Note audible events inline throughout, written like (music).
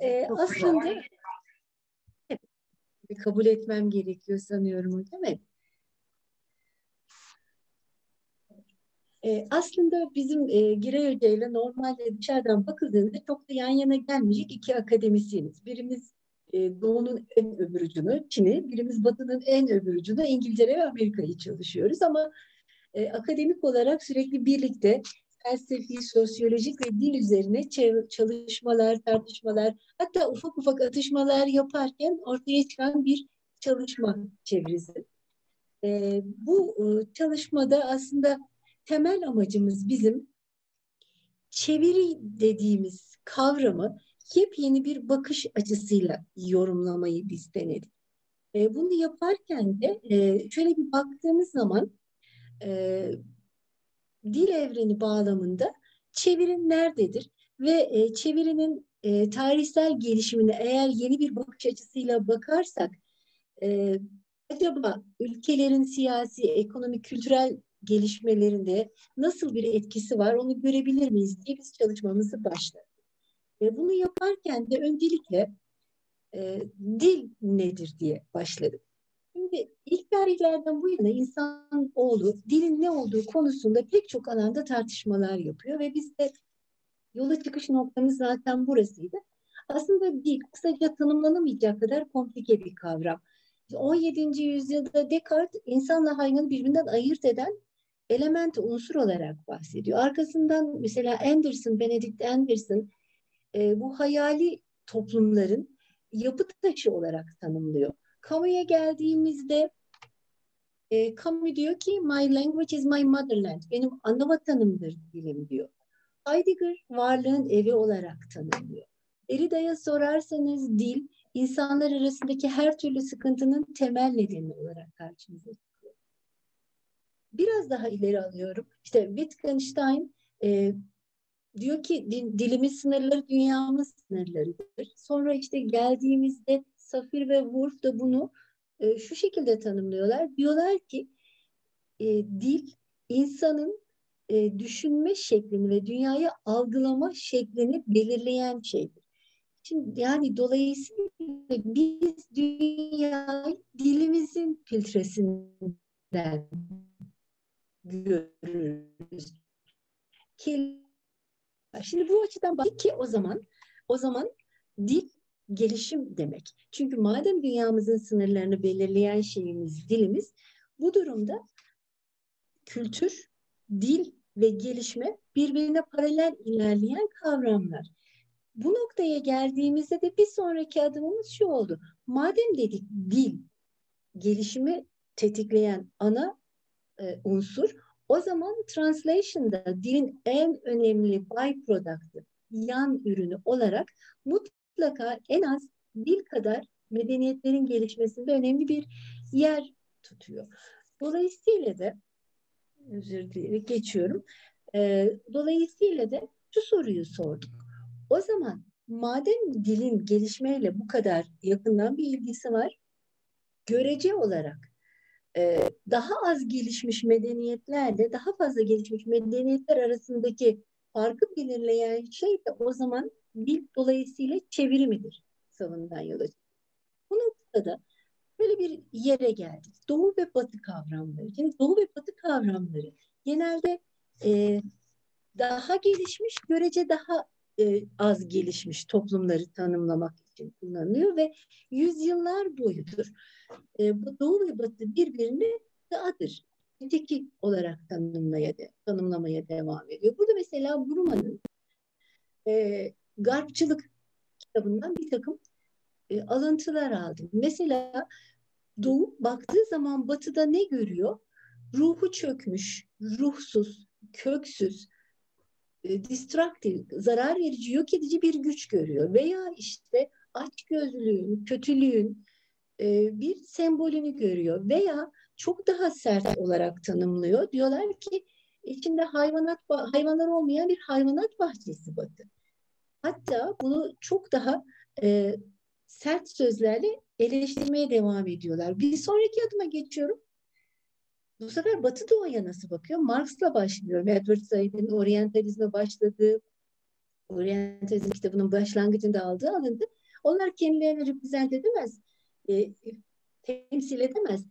Ee, aslında kabul etmem gerekiyor sanıyorum hocam. Evet. E, aslında bizim e, Giray Hoca ile normalde dışarıdan bakıldığında çok da yan yana gelmeyecek iki akademisyeniz. Birimiz e, Doğu'nun en öbür ucunu Çin'i, birimiz Batı'nın en öbür ucunu İngiltere ve Amerika'yı çalışıyoruz. Ama e, akademik olarak sürekli birlikte felsefi, sosyolojik ve dil üzerine çalışmalar, tartışmalar, hatta ufak ufak atışmalar yaparken ortaya çıkan bir çalışma çevresi. E, bu e, çalışmada aslında temel amacımız bizim çeviri dediğimiz kavramı yepyeni bir bakış açısıyla yorumlamayı biz denedik. E, bunu yaparken de e, şöyle bir baktığımız zaman e, dil evreni bağlamında çeviri nerededir ve e, çevirinin e, tarihsel gelişimine eğer yeni bir bakış açısıyla bakarsak e, acaba ülkelerin siyasi, ekonomik, kültürel gelişmelerinde nasıl bir etkisi var onu görebilir miyiz diye biz çalışmamızı başladık. Ve bunu yaparken de öncelikle e, dil nedir diye başladık. Şimdi ilk tarihlerden bu yana insan oğlu dilin ne olduğu konusunda pek çok alanda tartışmalar yapıyor ve biz de yola çıkış noktamız zaten burasıydı. Aslında dil kısaca tanımlanamayacak kadar komplike bir kavram. 17. yüzyılda Descartes insanla hayvanı birbirinden ayırt eden element unsur olarak bahsediyor. Arkasından mesela Anderson, Benedict Anderson e, bu hayali toplumların yapı taşı olarak tanımlıyor. Camus'a geldiğimizde e, Camus diyor ki my language is my motherland. Benim ana vatanımdır dilim diyor. Heidegger varlığın evi olarak tanımlıyor. Derrida'ya sorarsanız dil insanlar arasındaki her türlü sıkıntının temel nedeni olarak karşımıza çıkıyor. Biraz daha ileri alıyorum. İşte Wittgenstein e, diyor ki dilimiz sınırları dünyamız sınırlarıdır. Sonra işte geldiğimizde Safir ve Wolf da bunu e, şu şekilde tanımlıyorlar. Diyorlar ki e, dil insanın e, düşünme şeklini ve dünyayı algılama şeklini belirleyen şeydir. Şimdi yani dolayısıyla biz dünyayı dilimizin filtresinden görürüz. Şimdi bu açıdan bak ki o zaman o zaman dil gelişim demek. Çünkü madem dünyamızın sınırlarını belirleyen şeyimiz dilimiz, bu durumda kültür, dil ve gelişme birbirine paralel ilerleyen kavramlar. Bu noktaya geldiğimizde de bir sonraki adımımız şu oldu. Madem dedik dil gelişimi tetikleyen ana e, unsur, o zaman translation'da dilin en önemli byproduct'ı, yan ürünü olarak mutlaka mutlaka en az dil kadar medeniyetlerin gelişmesinde önemli bir yer tutuyor. Dolayısıyla da özür dilerim geçiyorum. E, dolayısıyla da şu soruyu sorduk. O zaman madem dilin gelişmeyle bu kadar yakından bir ilgisi var, görece olarak e, daha az gelişmiş medeniyetlerle daha fazla gelişmiş medeniyetler arasındaki farkı belirleyen şey de o zaman dil dolayısıyla çevirimidir savunulan yola Bu noktada böyle bir yere geldik. Doğu ve Batı kavramları. Şimdi Doğu ve Batı kavramları genelde e, daha gelişmiş, görece daha e, az gelişmiş toplumları tanımlamak için kullanılıyor ve yüzyıllar boyudur. E, bu Doğu ve Batı birbirine dağıdır. Öteki olarak tanımlamaya, tanımlamaya devam ediyor. Burada mesela Burma'nın e, Garpçılık kitabından bir takım e, alıntılar aldım. Mesela Doğu baktığı zaman batıda ne görüyor? Ruhu çökmüş, ruhsuz, köksüz, e, destructive, zarar verici, yok edici bir güç görüyor. Veya işte açgözlülüğün, kötülüğün e, bir sembolünü görüyor. Veya çok daha sert olarak tanımlıyor. Diyorlar ki içinde hayvanat hayvanlar olmayan bir hayvanat bahçesi batı. Hatta bunu çok daha e, sert sözlerle eleştirmeye devam ediyorlar. Bir sonraki adıma geçiyorum. Bu sefer Batı Doğu'ya nasıl bakıyor? Marx'la başlıyor. Edward Said'in oryantalizme başladığı Orientalizm kitabının başlangıcında aldığı alındı. Onlar kendilerini reprezent edemez, e, temsil edemez.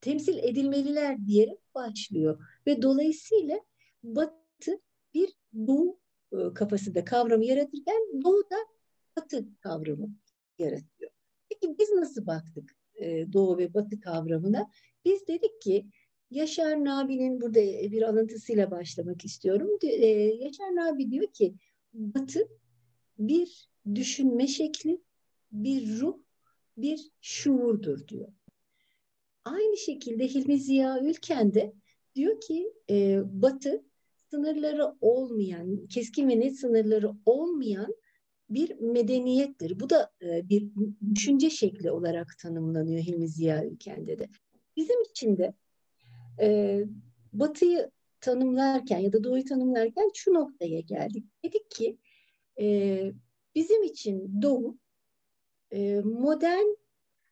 Temsil edilmeliler diyerek başlıyor. Ve dolayısıyla Batı bir Doğu kafasında kavramı yaratırken Doğu da Batı kavramı yaratıyor. Peki biz nasıl baktık e, Doğu ve Batı kavramına? Biz dedik ki Yaşar Nabi'nin burada bir alıntısıyla başlamak istiyorum. E, Yaşar Nabi diyor ki Batı bir düşünme şekli, bir ruh, bir şuurdur diyor. Aynı şekilde Hilmi Ziya Ülken de diyor ki e, Batı sınırları olmayan, keskin ve net sınırları olmayan bir medeniyettir. Bu da e, bir düşünce şekli olarak tanımlanıyor Hilmi Ziya Ülken'de de. Bizim için de e, Batı'yı tanımlarken ya da Doğu'yu tanımlarken şu noktaya geldik. Dedik ki e, bizim için Doğu e, modern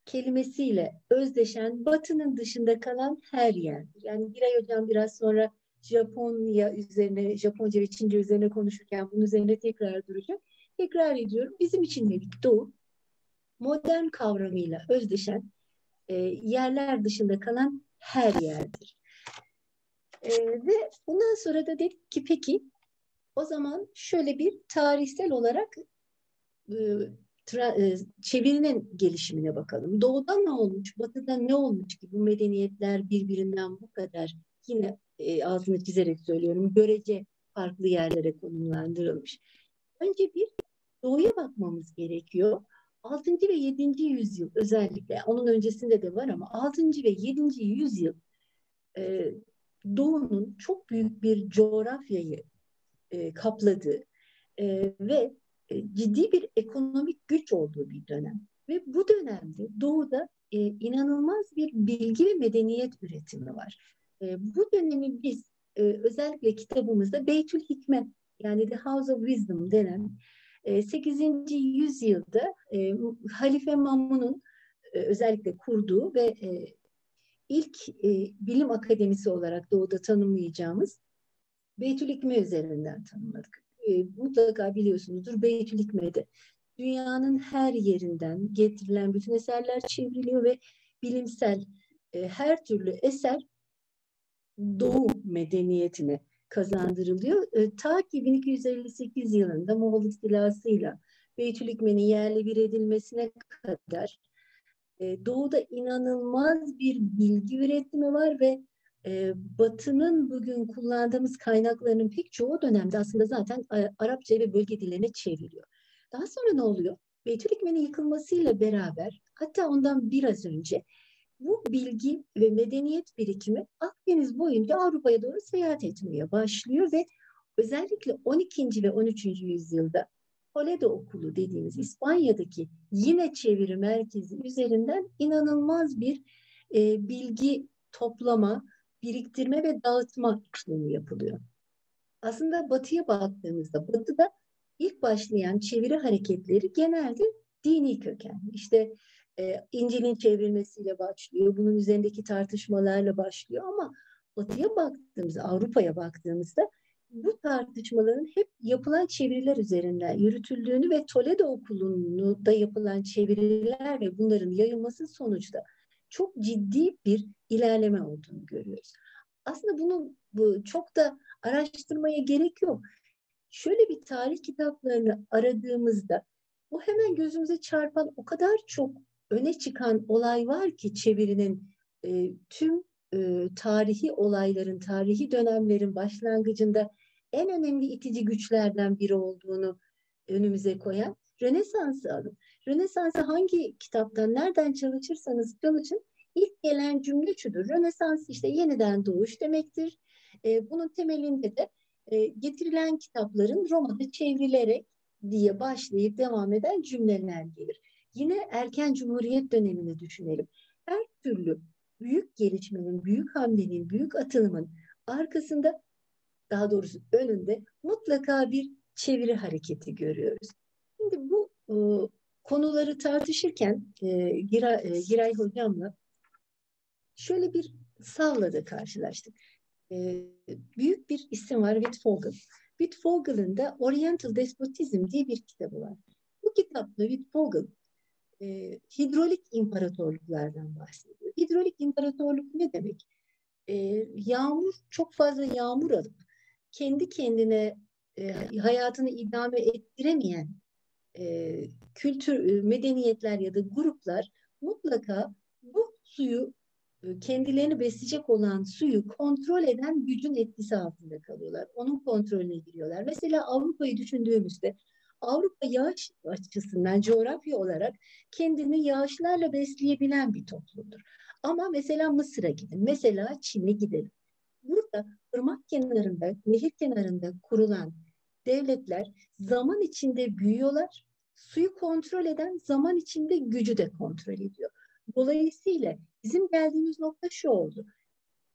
kelimesiyle özdeşen Batı'nın dışında kalan her yerdir. Yani Giray Hocam biraz sonra Japonya üzerine, Japonca ve Çince üzerine konuşurken bunun üzerine tekrar duracak. Tekrar ediyorum. Bizim için dedik Doğu modern kavramıyla özdeşen e, yerler dışında kalan her yerdir. E, ve bundan sonra da dedik ki peki o zaman şöyle bir tarihsel olarak e, tra, e, çevirinin gelişimine bakalım. Doğuda ne olmuş, batıda ne olmuş ki bu medeniyetler birbirinden bu kadar yine e, altını çizerek söylüyorum görece farklı yerlere konumlandırılmış. Önce bir doğuya bakmamız gerekiyor. 6. ve 7. yüzyıl özellikle onun öncesinde de var ama 6. ve 7. yüzyıl e, doğunun çok büyük bir coğrafyayı e, kapladığı e, ve e, ciddi bir ekonomik güç olduğu bir dönem. Ve bu dönemde doğuda e, inanılmaz bir bilgi ve medeniyet üretimi var. E, bu dönemi biz e, özellikle kitabımızda Beytül Hikme yani The House of Wisdom denen e, 8. yüzyılda e, Halife Mamun'un e, özellikle kurduğu ve e, ilk e, bilim akademisi olarak doğuda tanımlayacağımız Beytül Hikme üzerinden tanımladık. E, mutlaka biliyorsunuzdur Beytül Hikme'de dünyanın her yerinden getirilen bütün eserler çevriliyor ve bilimsel e, her türlü eser Doğu medeniyetine kazandırılıyor. E, ta ki 1258 yılında Moğol istilasıyla Beytülikmen'in yerle bir edilmesine kadar e, Doğu'da inanılmaz bir bilgi üretimi var ve e, Batı'nın bugün kullandığımız kaynaklarının pek çoğu dönemde aslında zaten Arapça ve bölge dillerine çevriliyor. Daha sonra ne oluyor? Beytülikmen'in yıkılmasıyla beraber hatta ondan biraz önce bu bilgi ve medeniyet birikimi Akdeniz boyunca Avrupa'ya doğru seyahat etmeye başlıyor ve özellikle 12. ve 13. yüzyılda Toledo Okulu dediğimiz İspanya'daki yine çeviri merkezi üzerinden inanılmaz bir e, bilgi toplama, biriktirme ve dağıtma işlemi yapılıyor. Aslında batıya baktığımızda batıda ilk başlayan çeviri hareketleri genelde dini köken. İşte e, İncil'in çevrilmesiyle başlıyor. Bunun üzerindeki tartışmalarla başlıyor ama Batı'ya baktığımızda, Avrupa'ya baktığımızda bu tartışmaların hep yapılan çeviriler üzerinden yürütüldüğünü ve Toledo Okulu'nda yapılan çeviriler ve bunların yayılması sonuçta çok ciddi bir ilerleme olduğunu görüyoruz. Aslında bunu bu, çok da araştırmaya gerek yok. Şöyle bir tarih kitaplarını aradığımızda bu hemen gözümüze çarpan o kadar çok öne çıkan olay var ki çevirinin e, tüm e, tarihi olayların, tarihi dönemlerin başlangıcında en önemli itici güçlerden biri olduğunu önümüze koyan Rönesans'ı alın. Rönesans'ı hangi kitaptan, nereden çalışırsanız çalışın ilk gelen cümle şudur. Rönesans işte yeniden doğuş demektir. E, bunun temelinde de e, getirilen kitapların Roma'da çevrilerek diye başlayıp devam eden cümleler gelir. Yine erken cumhuriyet dönemini düşünelim. Her türlü büyük gelişmenin, büyük hamlenin, büyük atılımın arkasında daha doğrusu önünde mutlaka bir çeviri hareketi görüyoruz. Şimdi bu e, konuları tartışırken e, Giray, e, Giray Hocam'la şöyle bir savla da karşılaştık. E, büyük bir isim var Wittfogel. Wittfogel'ın da Oriental Despotizm diye bir kitabı var. Bu kitapta Wittfogel e, hidrolik imparatorluklardan bahsediyor. Hidrolik imparatorluk ne demek? E, yağmur çok fazla yağmur alıp kendi kendine e, hayatını idame ettiremeyen e, kültür, e, medeniyetler ya da gruplar mutlaka bu suyu e, kendilerini besleyecek olan suyu kontrol eden gücün etkisi altında kalıyorlar. Onun kontrolüne giriyorlar. Mesela Avrupa'yı düşündüğümüzde Avrupa yağış açısından coğrafya olarak kendini yağışlarla besleyebilen bir toplumdur. Ama mesela Mısır'a gidin, mesela Çin'e gidelim. Burada ırmak kenarında, nehir kenarında kurulan devletler zaman içinde büyüyorlar. Suyu kontrol eden zaman içinde gücü de kontrol ediyor. Dolayısıyla bizim geldiğimiz nokta şu oldu.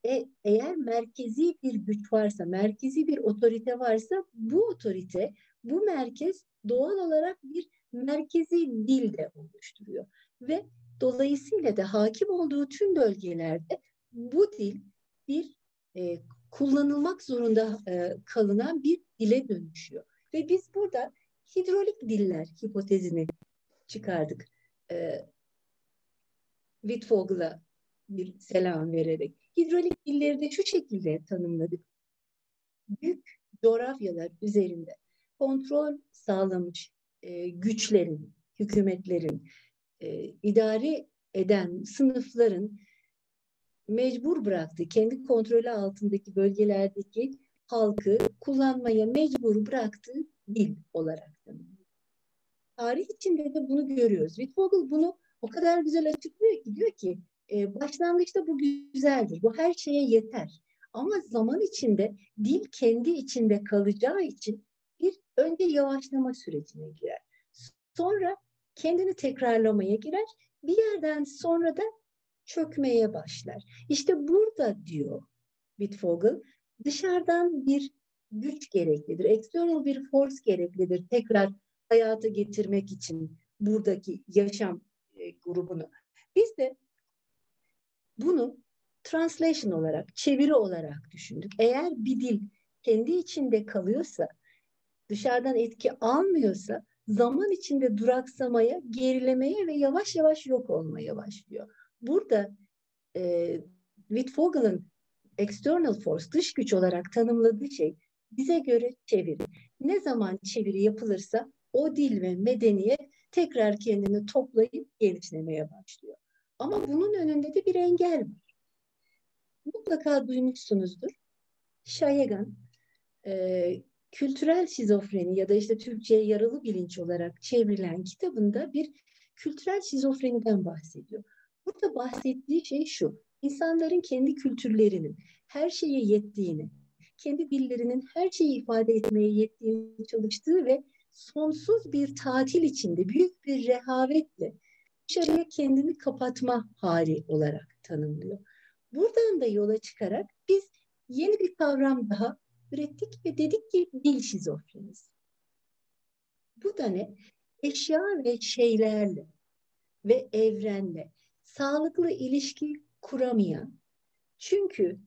E, eğer merkezi bir güç varsa, merkezi bir otorite varsa bu otorite, bu merkez doğal olarak bir merkezi dil de oluşturuyor. Ve dolayısıyla da hakim olduğu tüm bölgelerde bu dil bir e, kullanılmak zorunda e, kalınan bir dile dönüşüyor. Ve biz burada hidrolik diller hipotezini çıkardık. E, Wittfogel'a bir selam vererek. Hidrolik dilleri de şu şekilde tanımladık. Büyük coğrafyalar üzerinde kontrol sağlamış e, güçlerin, hükümetlerin, e, idare eden sınıfların mecbur bıraktığı, kendi kontrolü altındaki bölgelerdeki halkı kullanmaya mecbur bıraktığı dil olarak tanımlıyor. Tarih içinde de bunu görüyoruz. Wittfogel bunu o kadar güzel açıklıyor ki diyor ki e, başlangıçta bu güzeldir. Bu her şeye yeter. Ama zaman içinde dil kendi içinde kalacağı için önce yavaşlama sürecine girer. Sonra kendini tekrarlamaya girer. Bir yerden sonra da çökmeye başlar. İşte burada diyor Wittfogel dışarıdan bir güç gereklidir. External bir force gereklidir. Tekrar hayata getirmek için buradaki yaşam e, grubunu. Biz de bunu translation olarak, çeviri olarak düşündük. Eğer bir dil kendi içinde kalıyorsa, dışarıdan etki almıyorsa zaman içinde duraksamaya, gerilemeye ve yavaş yavaş yok olmaya başlıyor. Burada e, Wittfogel'ın external force, dış güç olarak tanımladığı şey bize göre çeviri. Ne zaman çeviri yapılırsa o dil ve medeniyet tekrar kendini toplayıp genişlemeye başlıyor. Ama bunun önünde de bir engel var. Mutlaka duymuşsunuzdur. Şayegan e, kültürel şizofreni ya da işte Türkçe'ye yaralı bilinç olarak çevrilen kitabında bir kültürel şizofreniden bahsediyor. Burada bahsettiği şey şu. İnsanların kendi kültürlerinin her şeye yettiğini, kendi dillerinin her şeyi ifade etmeye yettiğini çalıştığı ve sonsuz bir tatil içinde büyük bir rehavetle dışarıya kendini kapatma hali olarak tanımlıyor. Buradan da yola çıkarak biz yeni bir kavram daha ürettik ve dedik ki dil şizofrenisi. Bu da ne? Eşya ve şeylerle ve evrenle sağlıklı ilişki kuramayan, çünkü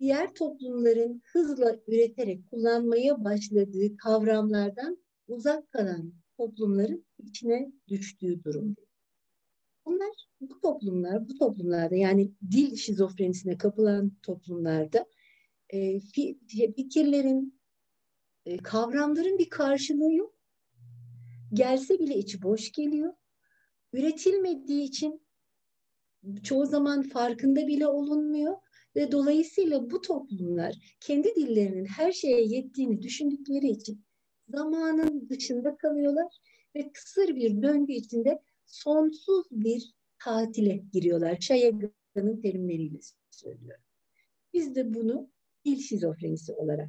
diğer toplumların hızla üreterek kullanmaya başladığı kavramlardan uzak kalan toplumların içine düştüğü durum. Bunlar bu toplumlar, bu toplumlarda yani dil şizofrenisine kapılan toplumlarda fikirlerin, e, kavramların bir karşılığı yok. Gelse bile içi boş geliyor. Üretilmediği için çoğu zaman farkında bile olunmuyor ve dolayısıyla bu toplumlar kendi dillerinin her şeye yettiğini düşündükleri için zamanın dışında kalıyorlar ve kısır bir döngü içinde sonsuz bir tatile giriyorlar. Şayaga'nın terimleriyle söylüyorum. Biz de bunu dil şizofrenisi olarak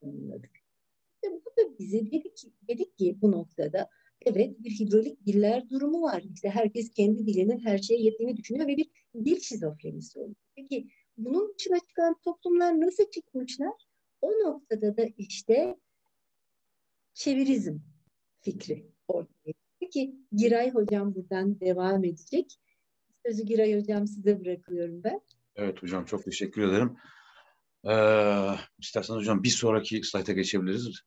tanımladık. Ve bu da bize dedik ki, dedik ki bu noktada evet bir hidrolik diller durumu var. İşte herkes kendi dilinin her şeye yettiğini düşünüyor ve bir dil şizofrenisi oluyor. Peki bunun dışına çıkan toplumlar nasıl çıkmışlar? O noktada da işte çevirizm fikri ortaya Peki Giray Hocam buradan devam edecek. Sözü Giray Hocam size bırakıyorum ben. Evet hocam çok teşekkür ederim. Ee, isterseniz hocam bir sonraki slayta geçebiliriz.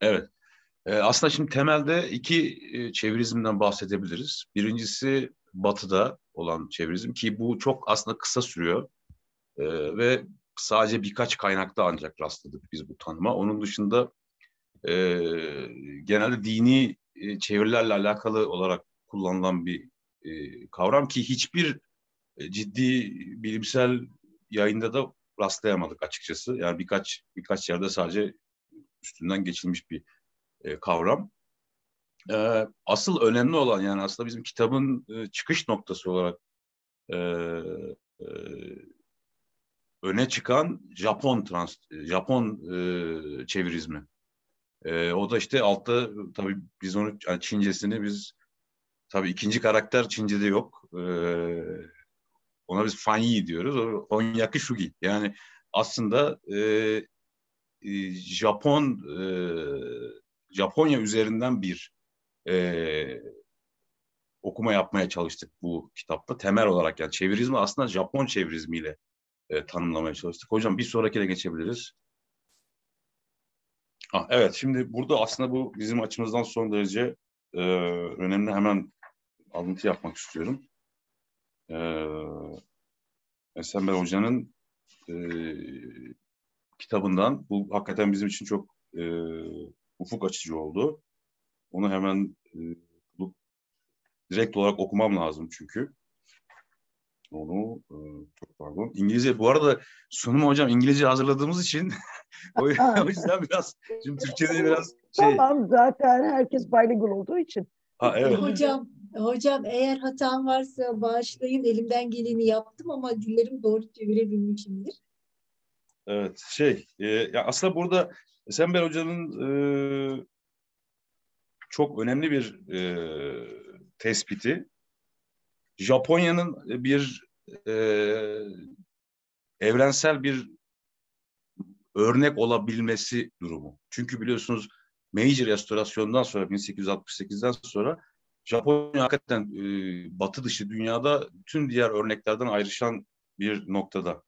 Evet. Ee, aslında şimdi temelde iki e, çevirizmden bahsedebiliriz. Birincisi batıda olan çevirizm ki bu çok aslında kısa sürüyor. Ee, ve sadece birkaç kaynakta ancak rastladık biz bu tanıma. Onun dışında e, genelde dini e, çevirilerle alakalı olarak kullanılan bir e, kavram ki hiçbir e, ciddi bilimsel yayında da rastlayamadık açıkçası. Yani birkaç birkaç yerde sadece üstünden geçilmiş bir e, kavram. E, asıl önemli olan yani aslında bizim kitabın e, çıkış noktası olarak e, e, öne çıkan Japon trans Japon e, çevirizmi. E, o da işte altta tabii biz onu yani Çincesini biz tabii ikinci karakter Çince'de yok. E, ona biz Fanyi diyoruz. Onyaki Shugi. Yani aslında e, e, Japon e, Japonya üzerinden bir e, okuma yapmaya çalıştık bu kitapta. Temel olarak yani çevirizmi aslında Japon çevirizmiyle e, tanımlamaya çalıştık. Hocam bir sonrakine geçebiliriz. Ah, evet şimdi burada aslında bu bizim açımızdan son derece e, önemli hemen alıntı yapmak istiyorum. E, Esenber Hoca'nın e, kitabından bu hakikaten bizim için çok e, ufuk açıcı oldu. Onu hemen e, direkt olarak okumam lazım çünkü. Onu e, çok pardon. İngilizce bu arada sunum hocam İngilizce hazırladığımız için (laughs) o, (laughs) o yüzden biraz şimdi Türkçe'de biraz şey. Tamam zaten herkes bilingual olduğu için. Ha, evet. Hocam hocam eğer hatam varsa bağışlayın elimden geleni yaptım ama dillerim doğru çevirebilmişimdir. Evet şey e, ya aslında burada Sember Hoca'nın e, çok önemli bir e, tespiti Japonya'nın bir e, evrensel bir örnek olabilmesi durumu. Çünkü biliyorsunuz Meiji restorasyondan sonra 1868'den sonra Japonya hakikaten e, batı dışı dünyada tüm diğer örneklerden ayrışan bir noktada.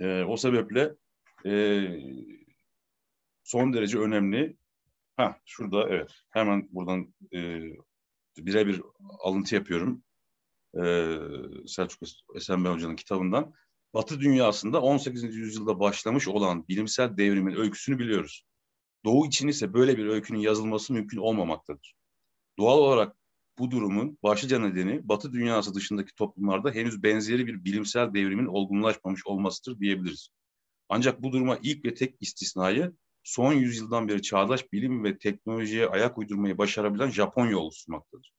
E, o sebeple e, son derece önemli. Ha şurada evet hemen buradan e, birebir alıntı yapıyorum. E, Selçuk Esenbey Hoca'nın kitabından. Batı dünyasında 18. yüzyılda başlamış olan bilimsel devrimin öyküsünü biliyoruz. Doğu için ise böyle bir öykünün yazılması mümkün olmamaktadır. Doğal olarak bu durumun başlıca nedeni Batı dünyası dışındaki toplumlarda henüz benzeri bir bilimsel devrimin olgunlaşmamış olmasıdır diyebiliriz. Ancak bu duruma ilk ve tek istisnayı son yüzyıldan beri çağdaş bilim ve teknolojiye ayak uydurmayı başarabilen Japonya oluşturmaktadır.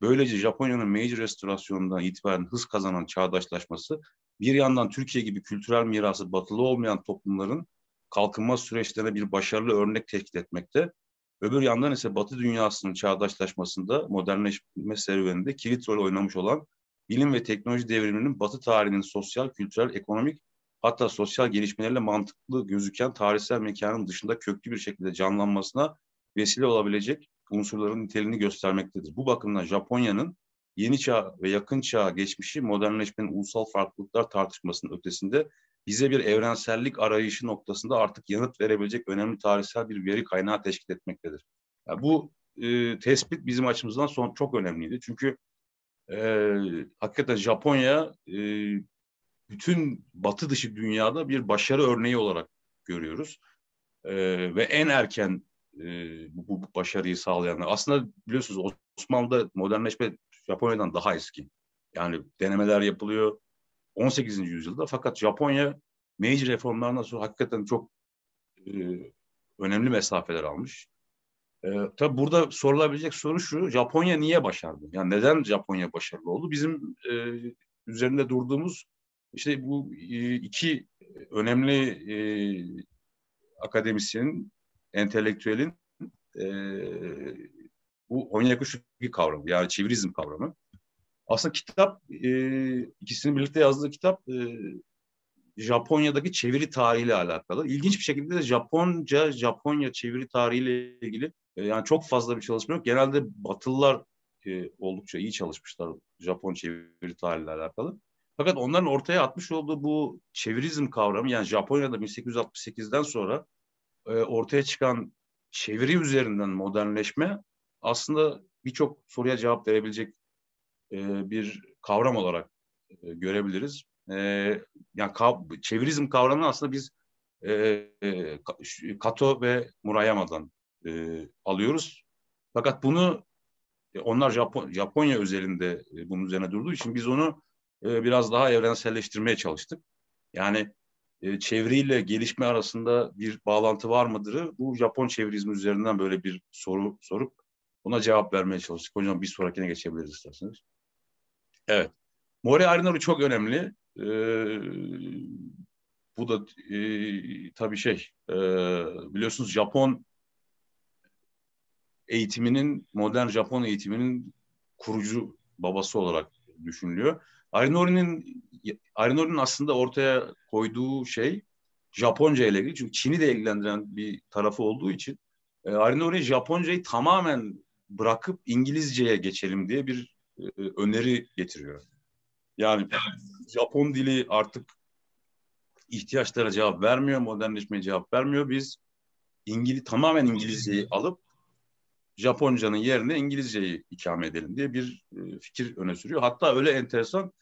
Böylece Japonya'nın Meiji restorasyonundan itibaren hız kazanan çağdaşlaşması bir yandan Türkiye gibi kültürel mirası batılı olmayan toplumların kalkınma süreçlerine bir başarılı örnek teşkil etmekte. Öbür yandan ise Batı dünyasının çağdaşlaşmasında modernleşme serüveninde kilit rol oynamış olan bilim ve teknoloji devriminin Batı tarihinin sosyal, kültürel, ekonomik hatta sosyal gelişmelerle mantıklı gözüken tarihsel mekanın dışında köklü bir şekilde canlanmasına vesile olabilecek unsurların niteliğini göstermektedir. Bu bakımdan Japonya'nın yeni çağ ve yakın çağ geçmişi modernleşmenin ulusal farklılıklar tartışmasının ötesinde bize bir evrensellik arayışı noktasında artık yanıt verebilecek önemli tarihsel bir veri kaynağı teşkil etmektedir. Yani bu e, tespit bizim açımızdan son çok önemliydi. Çünkü e, hakikaten Japonya e, bütün batı dışı dünyada bir başarı örneği olarak görüyoruz. E, ve en erken e, bu, bu başarıyı sağlayanlar. Aslında biliyorsunuz Osmanlı'da modernleşme Japonya'dan daha eski. Yani denemeler yapılıyor 18. yüzyılda fakat Japonya Meiji reformlarından sonra hakikaten çok e, önemli mesafeler almış. E, tabii burada sorulabilecek soru şu, Japonya niye başardı? Yani neden Japonya başarılı oldu? Bizim e, üzerinde durduğumuz işte bu e, iki önemli e, akademisyenin, entelektüelin e, bu Onyaku Shugi kavramı yani çevirizm kavramı. Aslında kitap e, ikisinin birlikte yazdığı kitap e, Japonya'daki çeviri tarihiyle alakalı. İlginç bir şekilde de Japonca, Japonya çeviri tarihiyle ilgili e, yani çok fazla bir çalışma yok. Genelde Batılılar e, oldukça iyi çalışmışlar Japon çeviri tarihiyle alakalı. Fakat onların ortaya atmış olduğu bu çevirizm kavramı yani Japonya'da 1868'den sonra e, ortaya çıkan çeviri üzerinden modernleşme aslında birçok soruya cevap verebilecek e, bir kavram olarak e, görebiliriz. E, yani kav, çevirizm kavramını aslında biz e, e, Kato ve Murayama'dan e, alıyoruz. Fakat bunu e, onlar Japon, Japonya özelinde e, bunun üzerine durduğu için biz onu e, biraz daha evrenselleştirmeye çalıştık. Yani e, çeviriyle gelişme arasında bir bağlantı var mıdır? Bu Japon çevirizmi üzerinden böyle bir soru sorup buna cevap vermeye çalıştık. Hocam bir sonrakine geçebiliriz isterseniz. Evet. Mori Arinoru çok önemli. Ee, bu da e, tabii şey e, biliyorsunuz Japon eğitiminin modern Japon eğitiminin kurucu babası olarak düşünülüyor. Arinori'nin Arinori'nin aslında ortaya koyduğu şey Japonca ile ilgili. Çünkü Çin'i de ilgilendiren bir tarafı olduğu için e, Arinori Japoncayı tamamen bırakıp İngilizceye geçelim diye bir e, öneri getiriyor. Yani Japon dili artık ihtiyaçlara cevap vermiyor, modernleşmeye cevap vermiyor. Biz İngiliz tamamen İngilizceyi alıp Japonca'nın yerine İngilizceyi ikame edelim diye bir e, fikir öne sürüyor. Hatta öyle enteresan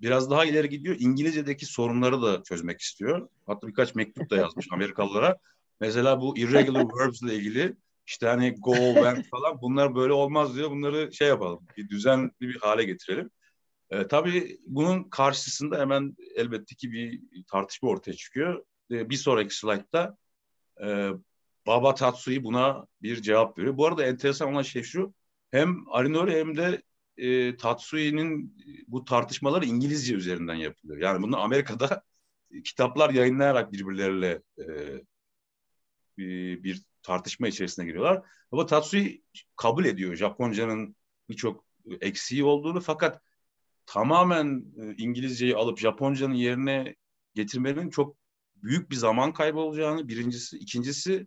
biraz daha ileri gidiyor. İngilizce'deki sorunları da çözmek istiyor. Hatta birkaç mektup da yazmış (laughs) Amerikalılara. Mesela bu irregular verbs ile ilgili işte hani go, went falan bunlar böyle olmaz diyor. Bunları şey yapalım. Bir düzenli bir hale getirelim. E, tabii bunun karşısında hemen elbette ki bir tartışma ortaya çıkıyor. E, bir sonraki slaytta e, Baba Tatsui buna bir cevap veriyor. Bu arada enteresan olan şey şu. Hem Arinori hem de e, Tatsui'nin bu tartışmaları İngilizce üzerinden yapılıyor. Yani bunu Amerika'da (laughs) kitaplar yayınlayarak birbirleriyle e, bir tartışma içerisine giriyorlar. Ama Tatsui kabul ediyor Japonca'nın birçok eksiği olduğunu fakat tamamen e, İngilizceyi alıp Japonca'nın yerine getirmenin çok büyük bir zaman kaybı olacağını birincisi, ikincisi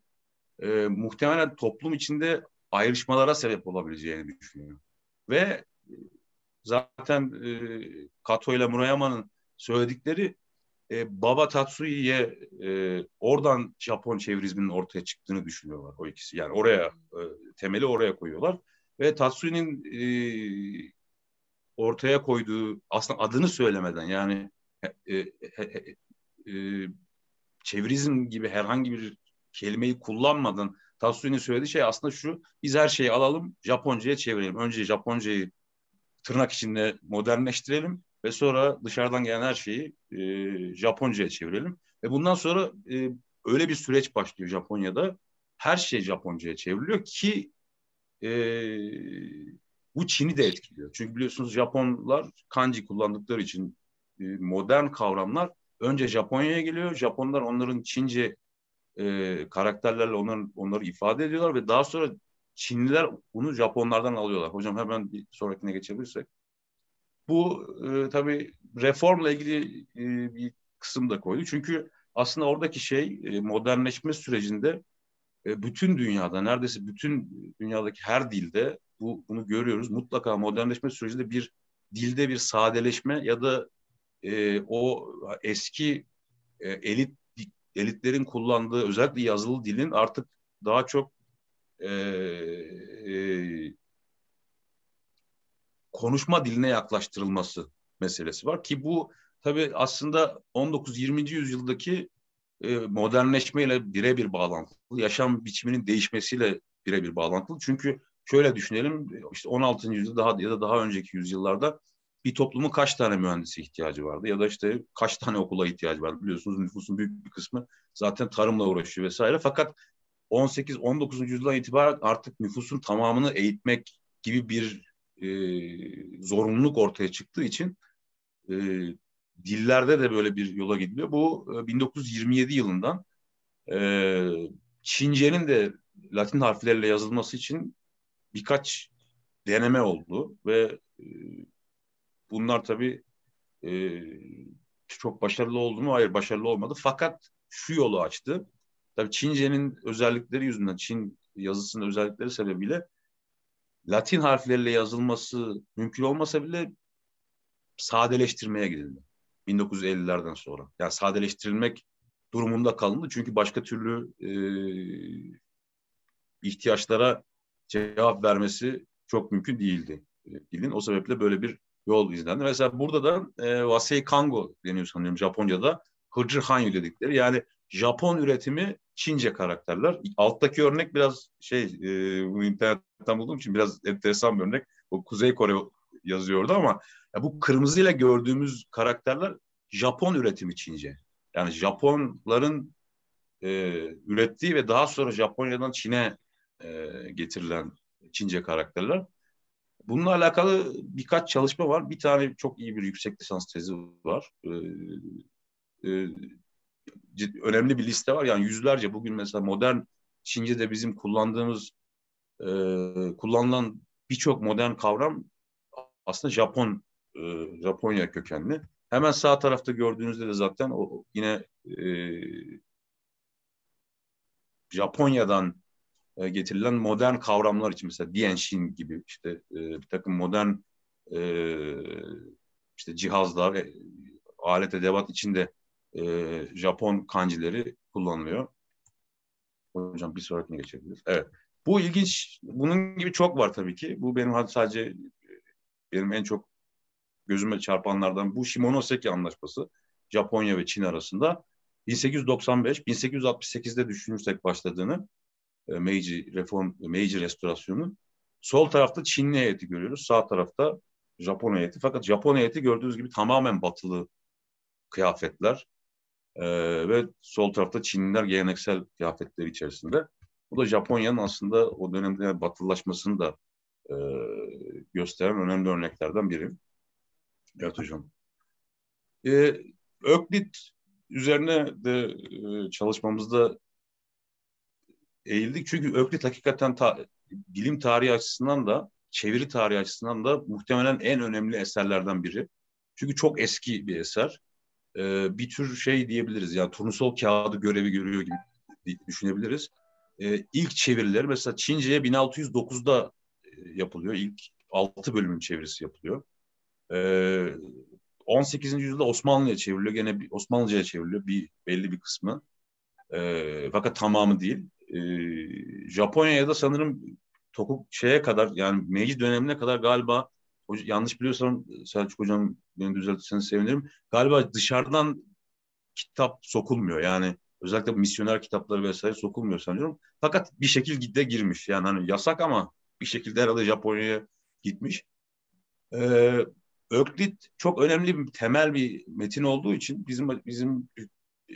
e, muhtemelen toplum içinde ayrışmalara sebep olabileceğini düşünüyor. Ve e, zaten e, Kato ile Murayama'nın söyledikleri e, Baba Tatsui'ye e, oradan Japon çevirizminin ortaya çıktığını düşünüyorlar o ikisi. Yani oraya e, temeli oraya koyuyorlar ve Tatsui'nin e, ortaya koyduğu aslında adını söylemeden yani e, e, e, gibi herhangi bir kelimeyi kullanmadan Tatsui'nin söylediği şey aslında şu biz her şeyi alalım Japonca'ya çevirelim. Önce Japonca'yı tırnak içinde modernleştirelim ve sonra dışarıdan gelen her şeyi e, Japonca'ya çevirelim. Ve bundan sonra e, öyle bir süreç başlıyor Japonya'da. Her şey Japonca'ya çevriliyor ki e, bu Çin'i de etkiliyor. Çünkü biliyorsunuz Japonlar kanji kullandıkları için e, modern kavramlar önce Japonya'ya geliyor. Japonlar onların Çince e, karakterlerle onları, onları ifade ediyorlar ve daha sonra Çinliler bunu Japonlardan alıyorlar. Hocam hemen bir sonrakine geçebilirsek. Bu e, tabii reformla ilgili e, bir kısım da koydu. Çünkü aslında oradaki şey e, modernleşme sürecinde e, bütün dünyada neredeyse bütün dünyadaki her dilde bu bunu görüyoruz. Mutlaka modernleşme sürecinde bir dilde bir sadeleşme ya da e, o eski e, elit elitlerin kullandığı özellikle yazılı dilin artık daha çok e, e, konuşma diline yaklaştırılması meselesi var ki bu tabii aslında 19-20. yüzyıldaki e, modernleşmeyle birebir bağlantılı, yaşam biçiminin değişmesiyle birebir bağlantılı. Çünkü şöyle düşünelim, işte 16. yüzyılda daha ya da daha önceki yüzyıllarda bir toplumun kaç tane mühendisi ihtiyacı vardı ya da işte kaç tane okula ihtiyacı vardı biliyorsunuz nüfusun büyük bir kısmı zaten tarımla uğraşıyor vesaire fakat 18-19. yüzyıldan itibaren artık nüfusun tamamını eğitmek gibi bir e, zorunluluk ortaya çıktığı için e, dillerde de böyle bir yola gidiliyor. Bu e, 1927 yılından e, Çince'nin de Latin harflerle yazılması için birkaç deneme oldu ve e, bunlar tabii e, çok başarılı oldu mu? Hayır başarılı olmadı. Fakat şu yolu açtı. Tabii Çince'nin özellikleri yüzünden, Çin yazısının özellikleri sebebiyle Latin harfleriyle yazılması mümkün olmasa bile sadeleştirmeye gidildi. 1950'lerden sonra. Yani sadeleştirilmek durumunda kalındı. Çünkü başka türlü e, ihtiyaçlara cevap vermesi çok mümkün değildi e, dilin. O sebeple böyle bir yol izlendi. Mesela burada da e, Wasei Kango deniyor sanıyorum Japonca'da. Hırcır Hanyu dedikleri. Yani Japon üretimi Çince karakterler. Alttaki örnek biraz şey, e, internetten bulduğum için biraz enteresan bir örnek. O Kuzey Kore yazıyordu ama ya bu kırmızıyla gördüğümüz karakterler Japon üretimi Çince. Yani Japonların e, ürettiği ve daha sonra Japonya'dan Çin'e e, getirilen Çince karakterler. Bununla alakalı birkaç çalışma var. Bir tane çok iyi bir yüksek lisans tezi var. E, e, önemli bir liste var. Yani yüzlerce bugün mesela modern Çince'de bizim kullandığımız e, kullanılan birçok modern kavram aslında Japon e, Japonya kökenli. Hemen sağ tarafta gördüğünüzde de zaten o yine e, Japonya'dan e, getirilen modern kavramlar için mesela Dienshin gibi işte e, bir takım modern e, işte cihazlar, e, alet edevat içinde e, Japon kanjileri kullanılıyor. Hocam bir sonrakine geçebiliriz. Evet. Bu ilginç. Bunun gibi çok var tabii ki. Bu benim sadece benim en çok gözüme çarpanlardan bu Shimonoseki Anlaşması Japonya ve Çin arasında 1895-1868'de düşünürsek başladığını e, Meiji reform Meiji restorasyonu sol tarafta Çinli heyeti görüyoruz. Sağ tarafta Japon heyeti. Fakat Japon heyeti gördüğünüz gibi tamamen batılı kıyafetler. Ee, ve sol tarafta Çinliler geleneksel kıyafetleri içerisinde. Bu da Japonya'nın aslında o dönemde batılılaşmasını da e, gösteren önemli örneklerden biri. Evet hocam. Ee, Öklit üzerine de e, çalışmamızda eğildik. Çünkü Öklit hakikaten ta, bilim tarihi açısından da çeviri tarihi açısından da muhtemelen en önemli eserlerden biri. Çünkü çok eski bir eser. Ee, bir tür şey diyebiliriz yani turnusol kağıdı görevi görüyor gibi düşünebiliriz. Ee, ilk çevirileri mesela Çince'ye 1609'da e, yapılıyor. İlk 6 bölümün çevirisi yapılıyor. Ee, 18. yüzyılda Osmanlı'ya çevriliyor. Gene Osmanlıca'ya çevriliyor bir belli bir kısmı. Ee, fakat tamamı değil. Ee, Japonya'ya da sanırım Tokuk şeye kadar yani Meiji dönemine kadar galiba yanlış biliyorsam Selçuk hocam beni düzeltirseniz sevinirim. Galiba dışarıdan kitap sokulmuyor. Yani özellikle misyoner kitapları vesaire sokulmuyor sanıyorum. Fakat bir şekilde girmiş. Yani hani yasak ama bir şekilde herhalde Japonya'ya gitmiş. Ee, Öklit çok önemli bir temel bir metin olduğu için bizim bizim e,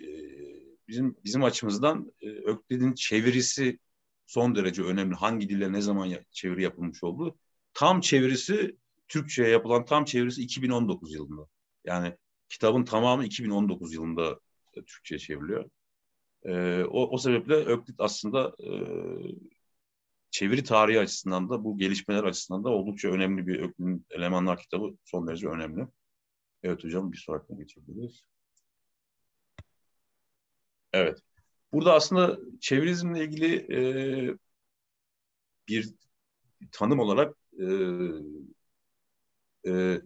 bizim bizim açımızdan e, Öklit'in çevirisi son derece önemli. Hangi dille ne zaman çeviri yapılmış olduğu. Tam çevirisi Türkçe'ye yapılan tam çevirisi 2019 yılında. Yani kitabın tamamı 2019 yılında e, Türkçe'ye çevriliyor. E, o, o sebeple Öklit aslında e, çeviri tarihi açısından da bu gelişmeler açısından da oldukça önemli bir Öklit'in elemanlar kitabı son derece önemli. Evet hocam bir sonrakine geçebiliriz. Evet. Burada aslında çevirizmle ilgili e, bir tanım olarak e, e,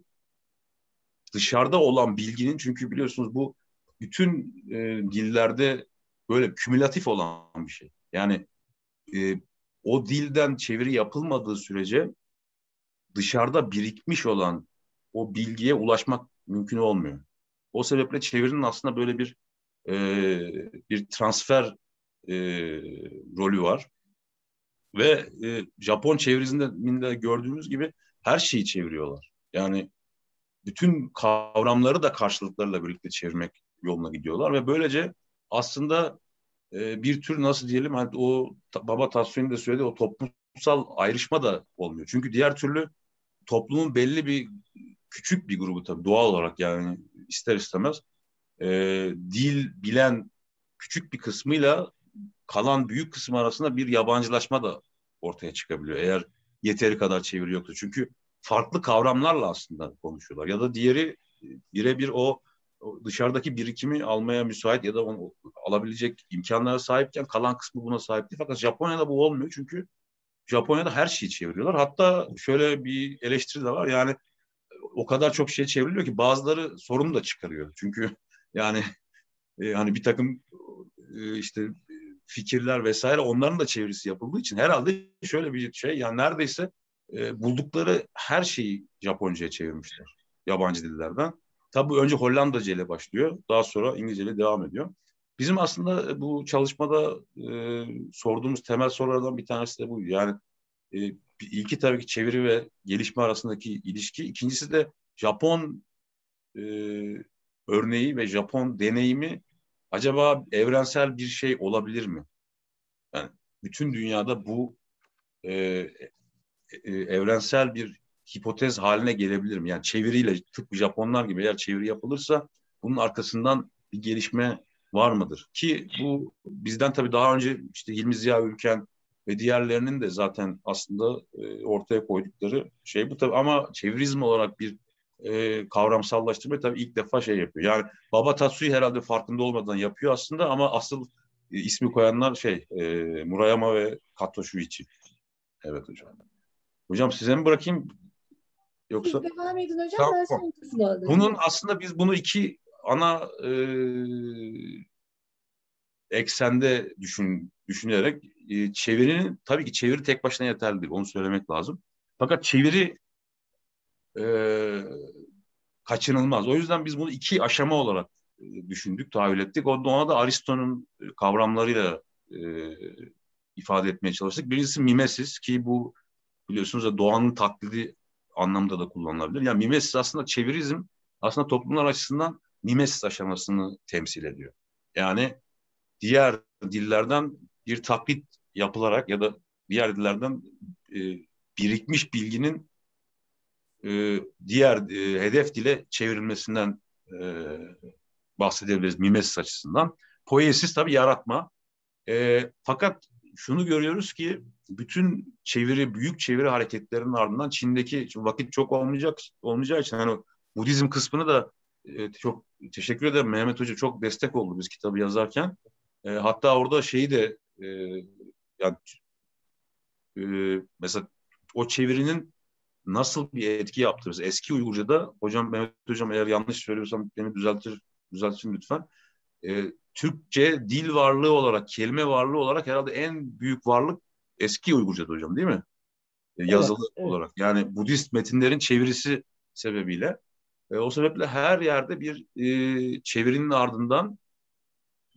dışarıda olan bilginin çünkü biliyorsunuz bu bütün e, dillerde böyle kümülatif olan bir şey. Yani e, o dilden çeviri yapılmadığı sürece dışarıda birikmiş olan o bilgiye ulaşmak mümkün olmuyor. O sebeple çevirinin aslında böyle bir e, bir transfer e, rolü var. Ve e, Japon çevirisinde gördüğümüz gibi her şeyi çeviriyorlar. Yani bütün kavramları da karşılıklarıyla birlikte çevirmek yoluna gidiyorlar ve böylece aslında e, bir tür nasıl diyelim hani o baba Tatsu'nun da söyledi o toplumsal ayrışma da olmuyor. Çünkü diğer türlü toplumun belli bir küçük bir grubu tabii doğal olarak yani ister istemez e, dil bilen küçük bir kısmıyla kalan büyük kısmı arasında bir yabancılaşma da ortaya çıkabiliyor. Eğer yeteri kadar çeviri yoksa. Çünkü farklı kavramlarla aslında konuşuyorlar. Ya da diğeri birebir o, dışarıdaki birikimi almaya müsait ya da onu alabilecek imkanlara sahipken kalan kısmı buna sahip değil. Fakat Japonya'da bu olmuyor çünkü Japonya'da her şeyi çeviriyorlar. Hatta şöyle bir eleştiri de var yani o kadar çok şey çevriliyor ki bazıları sorun da çıkarıyor. Çünkü (laughs) yani e, hani bir takım e, işte fikirler vesaire onların da çevirisi yapıldığı için herhalde şöyle bir şey yani neredeyse e, buldukları her şeyi Japonca'ya çevirmişler yabancı dillerden. Tabii önce Hollandaca ile başlıyor. Daha sonra İngilizce ile devam ediyor. Bizim aslında bu çalışmada e, sorduğumuz temel sorulardan bir tanesi de bu. Yani e, ilki tabii ki çeviri ve gelişme arasındaki ilişki. İkincisi de Japon e, örneği ve Japon deneyimi acaba evrensel bir şey olabilir mi? Yani bütün dünyada bu e, e, evrensel bir hipotez haline gelebilir mi? Yani çeviriyle tıpkı Japonlar gibi eğer çeviri yapılırsa bunun arkasından bir gelişme var mıdır? Ki bu bizden tabii daha önce işte Hilmi Ziya Ülken ve diğerlerinin de zaten aslında e, ortaya koydukları şey bu tabii ama çevirizm olarak bir e, kavramsallaştırma tabii ilk defa şey yapıyor. Yani Baba Tatsu'yu herhalde farkında olmadan yapıyor aslında ama asıl ismi koyanlar şey Murayama ve Kato Shuichi. Evet hocam. Hocam size mi bırakayım yoksa? Siz devam edin hocam Tamam. ben son kısmı alayım. Bunun aslında biz bunu iki ana e, eksende düşün, düşünerek e, çevirinin tabii ki çeviri tek başına yeterli değil. Onu söylemek lazım. Fakat çeviri e, kaçınılmaz. O yüzden biz bunu iki aşama olarak e, düşündük, tahayyül ettik. Ona da Aristo'nun kavramlarıyla e, ifade etmeye çalıştık. Birincisi mimesis ki bu biliyorsunuz da doğanın taklidi anlamda da kullanılabilir. Yani mimesis aslında çevirizm aslında toplumlar açısından mimesis aşamasını temsil ediyor. Yani diğer dillerden bir taklit yapılarak ya da diğer dillerden e, birikmiş bilginin e, diğer e, hedef dile çevrilmesinden e, bahsedebiliriz mimesis açısından. Poiesis tabii yaratma. E, fakat şunu görüyoruz ki bütün çeviri, büyük çeviri hareketlerinin ardından Çin'deki vakit çok olmayacak olmayacağı için hani Budizm kısmını da e, çok teşekkür ederim Mehmet Hoca çok destek oldu biz kitabı yazarken. E, hatta orada şeyi de e, yani e, mesela o çevirinin nasıl bir etki yaptırırız? Eski Uygurca'da hocam Mehmet Hocam eğer yanlış söylüyorsam beni düzeltir düzeltin lütfen. E, Türkçe dil varlığı olarak, kelime varlığı olarak herhalde en büyük varlık eski Uygurca'da hocam değil mi? E, yazılı Evet, evet. olarak. Yani Budist metinlerin çevirisi sebebiyle. E, o sebeple her yerde bir e, çevirinin ardından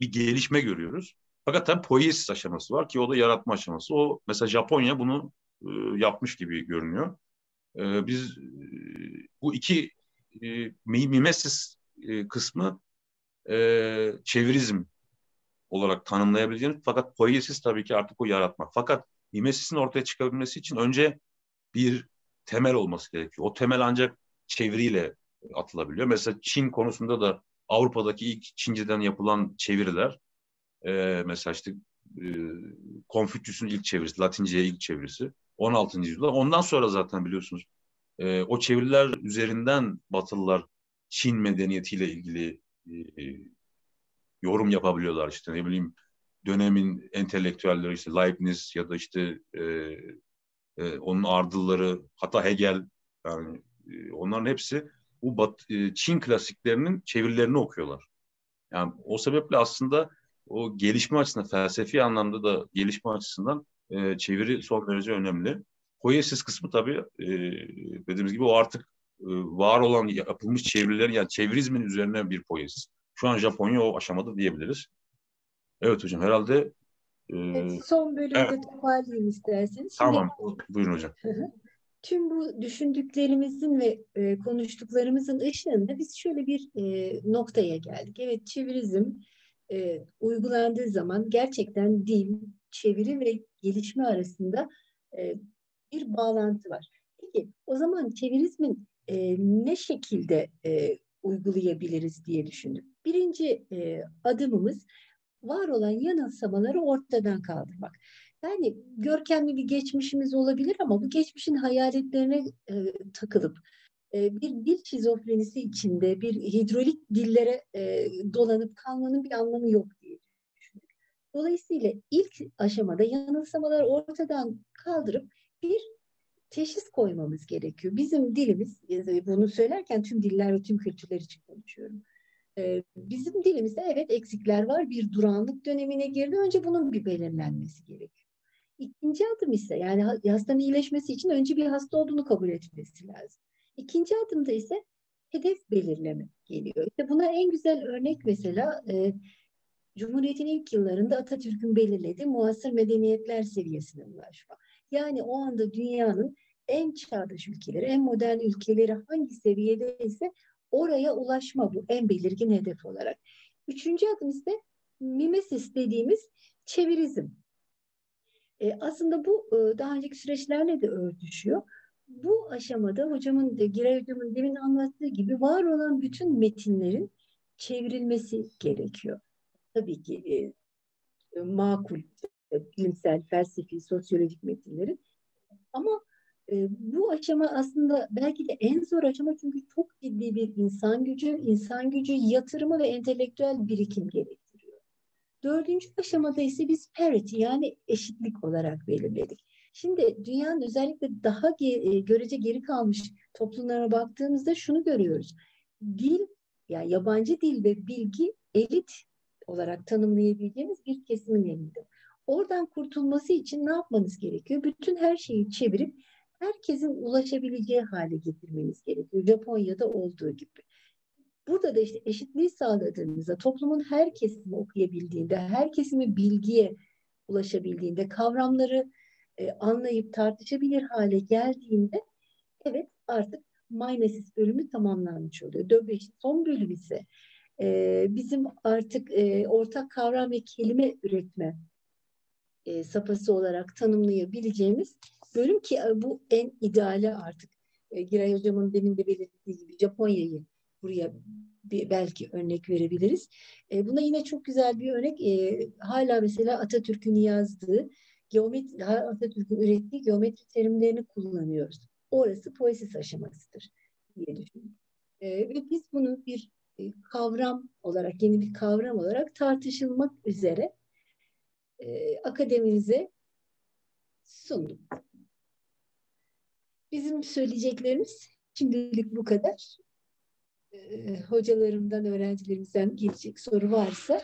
bir gelişme görüyoruz. Fakat tabii poiesis aşaması var ki o da yaratma aşaması. O mesela Japonya bunu e, yapmış gibi görünüyor. E, biz e, bu iki e, mimesis e, kısmı e, çevirizm olarak tanımlayabileceğimiz fakat poiesis tabii ki artık o yaratmak. Fakat mimesisin ortaya çıkabilmesi için önce bir temel olması gerekiyor. O temel ancak çeviriyle atılabiliyor. Mesela Çin konusunda da Avrupa'daki ilk Çince'den yapılan çeviriler e, mesela işte e, Konfüçyüs'ün ilk çevirisi, Latince'ye ilk çevirisi 16. yüzyılda. Ondan sonra zaten biliyorsunuz e, o çeviriler üzerinden Batılılar Çin medeniyetiyle ilgili e, yorum yapabiliyorlar işte ne bileyim dönemin entelektüelleri işte Leibniz ya da işte e, e, onun ardılları hatta Hegel yani e, onların hepsi bu Bat, e, Çin klasiklerinin çevirilerini okuyorlar. Yani o sebeple aslında o gelişme açısından felsefi anlamda da gelişme açısından e, çeviri son derece önemli. Poiesis kısmı tabii e, dediğimiz gibi o artık e, var olan yapılmış çeviriler yani çevirizmin üzerine bir poiesis. Şu an Japonya o aşamada diyebiliriz. Evet hocam herhalde e, Evet, son bölümde evet. toparlayayım isterseniz. Şimdi tamam buyurun hocam. tüm bu düşündüklerimizin ve e, konuştuklarımızın ışığında biz şöyle bir e, noktaya geldik. Evet çevirizm e, uygulandığı zaman gerçekten dil, çeviri ve gelişme arasında e, bir bağlantı var. Peki o zaman çevirizmin e, ne şekilde e, uygulayabiliriz diye düşündük. Birinci e, adımımız var olan yanılsamaları ortadan kaldırmak. Yani görkemli bir geçmişimiz olabilir ama bu geçmişin hayaletlerine e, takılıp e, bir dil şizofrenisi içinde bir hidrolik dillere e, dolanıp kalmanın bir anlamı yok diye düşündük. Dolayısıyla ilk aşamada yanılsamaları ortadan kaldırıp bir teşhis koymamız gerekiyor. Bizim dilimiz, bunu söylerken tüm diller ve tüm kültürler için konuşuyorum. Ee, bizim dilimizde evet eksikler var. Bir duranlık dönemine girdi. Önce bunun bir belirlenmesi gerekiyor. İkinci adım ise yani hastanın iyileşmesi için önce bir hasta olduğunu kabul etmesi lazım. İkinci adımda ise hedef belirleme geliyor. İşte buna en güzel örnek mesela e, Cumhuriyet'in ilk yıllarında Atatürk'ün belirlediği muasır medeniyetler seviyesine ulaşma. Yani o anda dünyanın en çağdaş ülkeleri, en modern ülkeleri hangi seviyede ise oraya ulaşma bu en belirgin hedef olarak. Üçüncü adım ise mimesis dediğimiz çevirizm. E, aslında bu e, daha önceki süreçlerle de örtüşüyor. Bu aşamada hocamın, de, Giray hocamın demin anlattığı gibi var olan bütün metinlerin çevrilmesi gerekiyor. Tabii ki e, makul, bilimsel, felsefi, sosyolojik metinlerin. Ama e, bu aşama aslında belki de en zor aşama çünkü çok ciddi bir insan gücü, insan gücü yatırımı ve entelektüel birikim gerektiriyor. Dördüncü aşamada ise biz parity yani eşitlik olarak belirledik. Şimdi dünyanın özellikle daha ge- e, görece geri kalmış toplumlara baktığımızda şunu görüyoruz. Dil, yani yabancı dil ve bilgi elit olarak tanımlayabileceğimiz bir kesimin elinde. Oradan kurtulması için ne yapmanız gerekiyor? Bütün her şeyi çevirip herkesin ulaşabileceği hale getirmeniz gerekiyor. Japonya'da olduğu gibi. Burada da işte eşitliği sağladığınızda, toplumun her kesimi okuyabildiğinde, her kesimi bilgiye ulaşabildiğinde, kavramları e, anlayıp tartışabilir hale geldiğinde evet artık Maynesis bölümü tamamlanmış oluyor. Döbeş son bölüm ise e, bizim artık e, ortak kavram ve kelime üretme e, sapası olarak tanımlayabileceğimiz bölüm ki bu en ideali artık. E, Giray Hocam'ın demin de belirttiği gibi Japonya'yı buraya bir, belki örnek verebiliriz. E, buna yine çok güzel bir örnek. E, hala mesela Atatürk'ün yazdığı geometri, Atatürk'ün ürettiği geometri terimlerini kullanıyoruz. Orası poesis aşamasıdır diye düşünüyorum. E, ve biz bunu bir kavram olarak, yeni bir kavram olarak tartışılmak üzere e, akademimize sunduk. Bizim söyleyeceklerimiz şimdilik bu kadar. E, hocalarımdan, öğrencilerimizden gelecek soru varsa